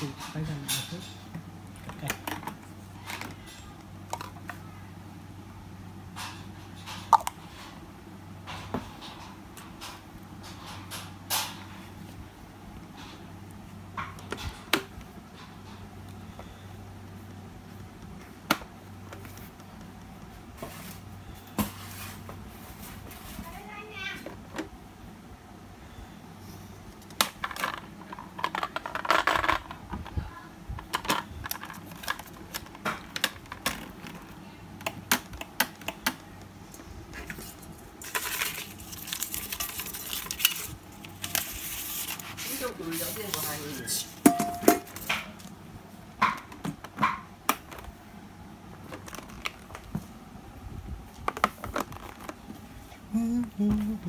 Bye bye. 就是聊天不还有点。嗯嗯